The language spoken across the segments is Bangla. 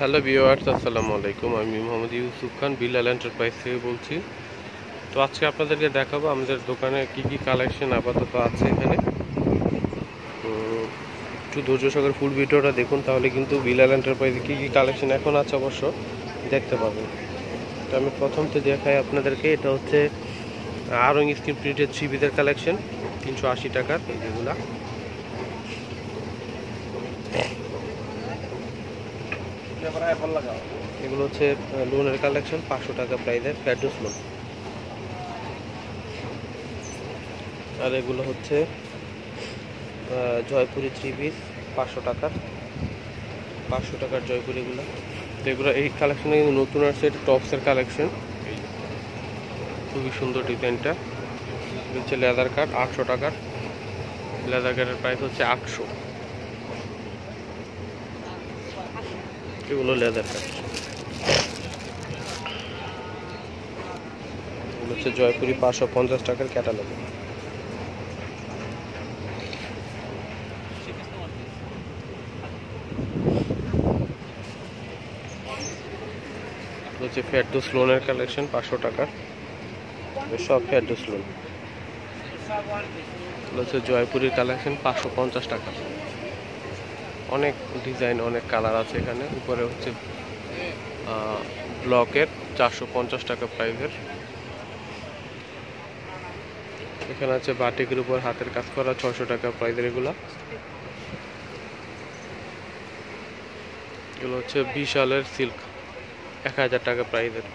হ্যালো ভিওয়ার্স আসসালামু আলাইকুম। আমি মোহাম্মদ ইউসুফ খান, বিলাল এন্টারপ্রাইজ থেকে বলছি। তো আজকে আপনাদেরকে দেখাবো আমাদের দোকানে কি কি কালেকশন আপাতত আছে এখানে। একটু ধৈর্য সহকারে ফুল ভিডিওটা দেখুন, তাহলে কিন্তু বিলাল এন্টারপ্রাইজে কী কী কালেকশন এখন আছে অবশ্য দেখতে পাবেন। তো আমি প্রথমতে দেখাই আপনাদেরকে, এটা হচ্ছে আরং স্ক্রিন প্রিন্টের থ্রি কালেকশন, তিনশো আশি টাকার এই যেগুলা। এগুলো হচ্ছে লোনের কালেকশন পাঁচশো টাকা প্রাইসের ফ্যাডোস লোন। আর এগুলো হচ্ছে জয়পুরি থ্রি পিস পাঁচশো টাকার। পাঁচশো টাকার জয়পুরি এগুলো তো এগুলো এই কালেকশনে কিন্তু নতুন আসছে, এটা টপসের কালেকশন খুবই সুন্দর ডিজাইনটা। হচ্ছে লেদার কাট আটশো টাকার। লেদার কাটের প্রাইস হচ্ছে আটশো। এগুলো লেদার এগুলো হচ্ছে জয়পুরি পাঁচশো পঞ্চাশ টাকার ক্যাটালগ হচ্ছে ফ্যাডোস লোনের কালেকশন পাঁচশো এগুলো সব ফ্যাডোস লোন হচ্ছে জয়পুরের কালেকশন পাঁচশো পঞ্চাশ টাকা। অনেক ডিজাইন অনেক কালার আছে এখানে। উপরে হচ্ছে ব্লকের চারশো পঞ্চাশ টাকা প্রাইসের এখানে আছে বাটিকের উপর হাতের কাজ করা ছশো টাকা প্রাইসের এগুলা। এগুলো হচ্ছে বিশালের সিল্ক এক হাজার টাকা প্রাইসের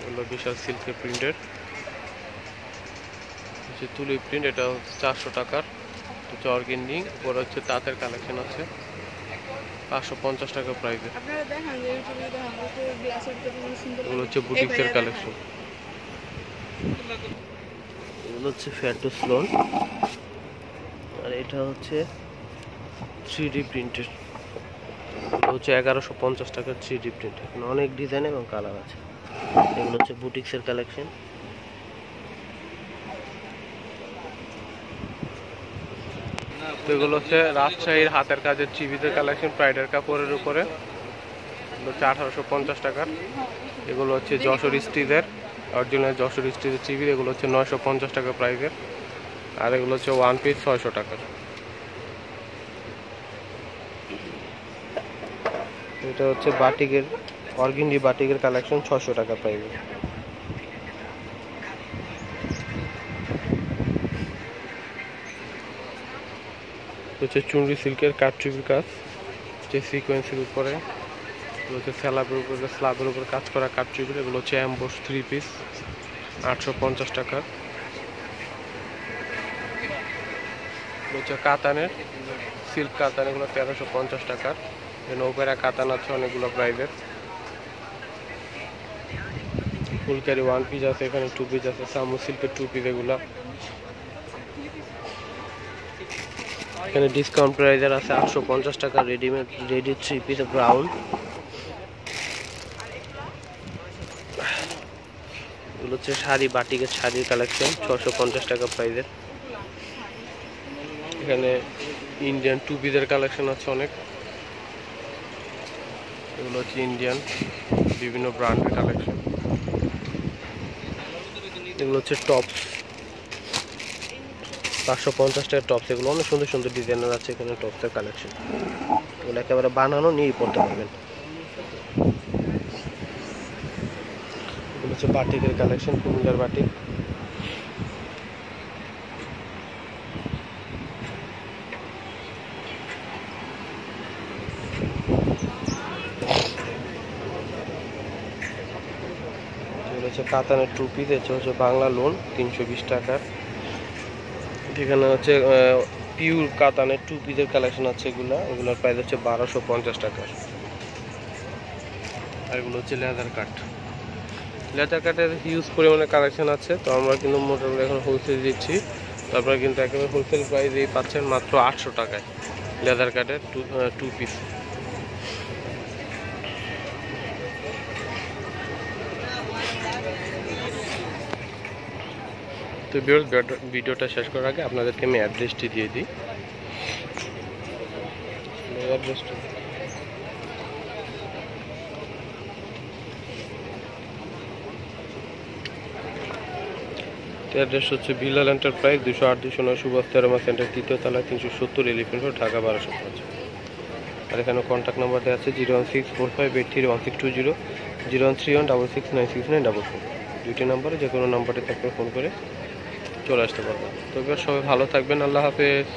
এগুলো বিশাল সিল্কের প্রিন্টের হচ্ছে তুলি প্রিন্ট এটা হচ্ছে চারশো টাকার। হচ্ছে অর্গেন্ডিং উপরে হচ্ছে তাঁতের কালেকশন আছে। পাঁচশো পঞ্চাশ টাকা প্রাইসে এগুলো হচ্ছে বুটিক্সের কালেকশন এগুলো হচ্ছে ফ্যাটোস লোন আর এটা হচ্ছে থ্রি ডি প্রিন্টের হচ্ছে এগারোশো পঞ্চাশ টাকার থ্রি ডি প্রিন্ট এখানে অনেক ডিজাইন এবং কালার আছে। এগুলো হচ্ছে বুটিক্সের কালেকশন তো এগুলো হচ্ছে রাজশাহীর হাতের কাজের চিবিদের কালেকশন প্রাইডের কাপড়ের উপরে। হচ্ছে আঠারোশো পঞ্চাশ টাকার। এগুলো হচ্ছে যশোর স্টিজের অরিজিনাল যশোর স্টিজের চিবির এগুলো হচ্ছে নয়শো পঞ্চাশ টাকা প্রাইসের আর এগুলো হচ্ছে ওয়ান পিস ছয়শো টাকার। এটা হচ্ছে বাটিকের অর্গিন্ডি বাটিকের কালেকশন ছশো টাকা প্রাইসে হচ্ছে চুনরি সিল্কের কাটট্রিপের কাজ, যে সিকোয়েন্সের উপরে, এগুলো হচ্ছে স্যালাবের উপরে স্লাবের উপরে কাজ করা কাটট্রিপের এগুলো হচ্ছে অ্যাম্বোস থ্রি পিস আটশো পঞ্চাশ টাকার হচ্ছে কাতানের সিল্ক কাতান, এগুলো তেরোশো পঞ্চাশ টাকার নৌকেরা কাতান আছে, অনেকগুলো প্রাইজের ফুলকারি ওয়ান পিস আছে, এখানে টু পিস আছে, সামু সিল্কের টু পিস এগুলা। এখানে ডিসকাউন্ট প্রাইজের আছে আটশো পঞ্চাশ টাকা readymade ready three piece brown এগুলো হচ্ছে শাড়ি, বাটিকের শাড়ির কালেকশন ছশো পঞ্চাশ টাকা প্রাইজের এখানে ইন্ডিয়ান টু পিসের কালেকশন আছে অনেক। এগুলো হচ্ছে ইন্ডিয়ান বিভিন্ন ব্র্যান্ডের কালেকশন এগুলো হচ্ছে টপস পাঁচশো পঞ্চাশ টাকার টপস এগুলো অনেক সুন্দর সুন্দর ডিজাইনের আছে এখানে টপসের কালেকশন এগুলো একেবারে বানানো নিয়েই পড়তে পারবেন। এগুলো হচ্ছে বাটিকের কালেকশন কুমিল্লার বাটিক। হচ্ছে কাতানের টু পিস হচ্ছে বাংলা লোন তিনশো বিশ টাকার। এখানে হচ্ছে পিওর কাতানের টু পিসের কালেকশন আছে এগুলো। এগুলোর প্রাইস হচ্ছে বারোশো পঞ্চাশ টাকার আর এগুলো হচ্ছে লেদার কাট লেদার কাটের হিউজ পরিমাণে কালেকশন আছে, তো আমরা কিন্তু মোটামুটি এখন হোলসেল দিচ্ছি। তো আপনারা কিন্তু একেবারে হোলসেল প্রাইসেই পাচ্ছেন মাত্র আটশো টাকায়। লেদার কাটের টু টু পিস তো ভিডিওটা শেষ করার আগে আপনাদেরকে আমি অ্যাড্রেসটি দিয়ে দিই। অ্যাড্রেসটা অ্যাড্রেস হচ্ছে বিলাল এন্টারপ্রাইজ দুশো আট দুশো নয়, সুভাষ তেরোমা সেন্টার তৃতীয় তলায় তিনশো সত্তর এলিফেন্ট রোড ঢাকা বারোশো পাঁচ। আর এখানে কন্ট্যাক্ট নাম্বার দেওয়া আছে zero one six four five eight three one six two zero zero one three one, double six nine six nine, double four. দুইটি নাম্বারে যে কোনো নাম্বারে থাকবে ফোন করে। চলে আসতে পারবেন তো এবার সবাই ভালো থাকবেন আল্লাহ হাফেজ।